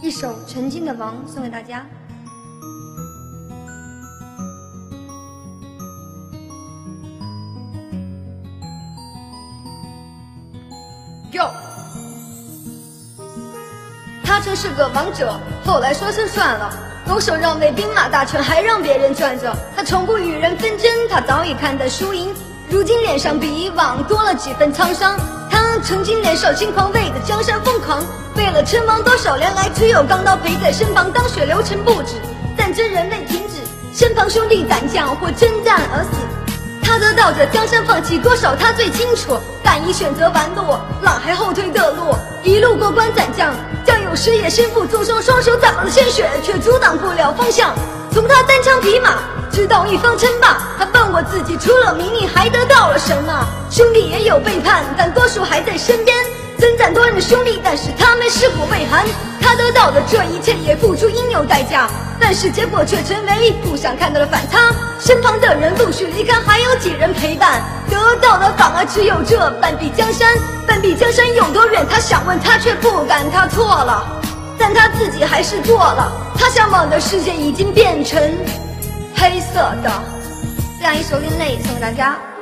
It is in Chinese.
一首《曾经的王》送给大家。Go。他曾是个王者，后来说声算了，拱手让位，兵马大权还让别人攥着。他从不与人纷争，他早已看淡输赢，如今脸上比以往多了几分沧桑。他曾经年少轻狂，为了江山疯狂，为了称王，多少年来只有钢刀陪在身旁。当血流成不止，战争仍未停止，身旁兄弟胆将或征战而死。他得到的江山，放弃多少他最清楚，但已选择玩落，哪还后退的路？一路过关斩将，将有时也身负重伤，双手洒了鲜血，却阻挡不了方向。从他单枪匹马，直到一方称霸，他问我自己，除了名利，还得到了什么？兄弟也有背叛，但多数还在身边。征战多年兄弟，但是他们尸骨未寒。他得到的这一切，也付出应有代价，但是结果却成为不想看到的反差。身旁的人陆续离开，还有几人陪伴？得到的反而只有这半壁江山。半壁江山有多远？他想问，他却不敢。他错了，但他自己还是做了。他向往的世界已经变成黑色的。这样一首《另类》送给大家。